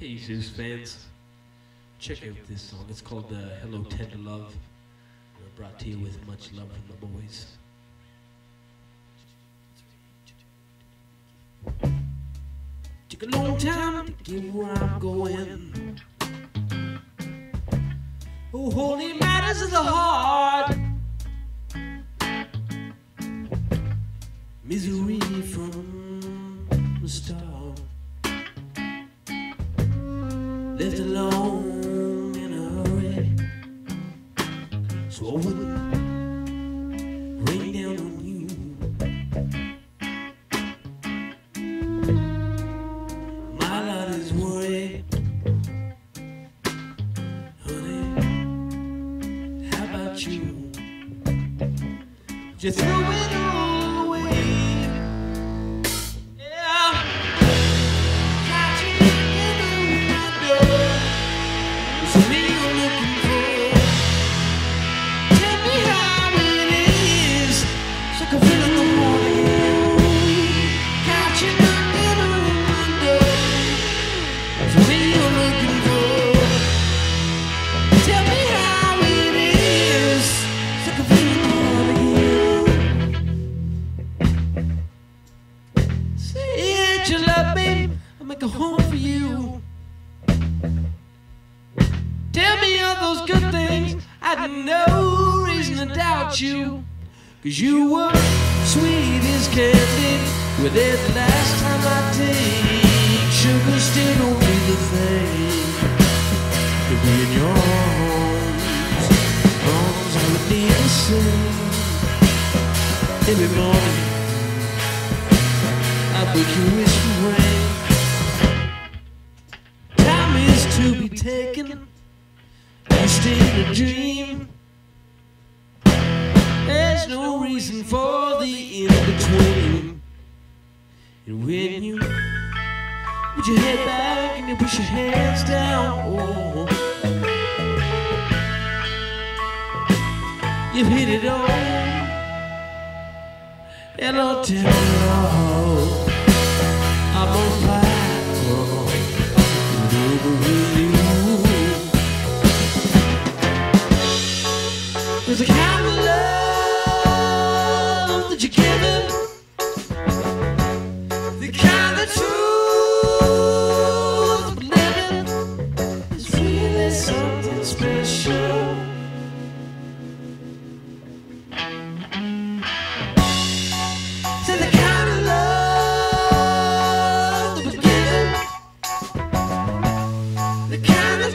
Hey, Zeus fans. Check out this song. It's called uh, Hello Tender Love. Brought to you with much love from the boys. Took a long time to get where I'm going. Oh, holy matters of the heart. Misery from the start. Left alone in a hurry. So I wouldn't rain down on you. My lot is worry. Honey, how about you? Just throw it a home for you. Tell me all those good things, I had no reason to doubt you. Cause you were sweet as candy, with it last time I take. Sugar still don't be the thing. To be in your arms, arms I would need to sing. Every morning. I wish you you rain. Taken. Stay in a dream. There's no reason for the in between. And when you put your head back and you push your hands down, oh, you've hit it all. Hello, tell me all. I'm on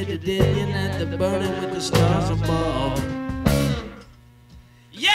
Get the in at the burning with the stars above. You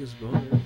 his boner.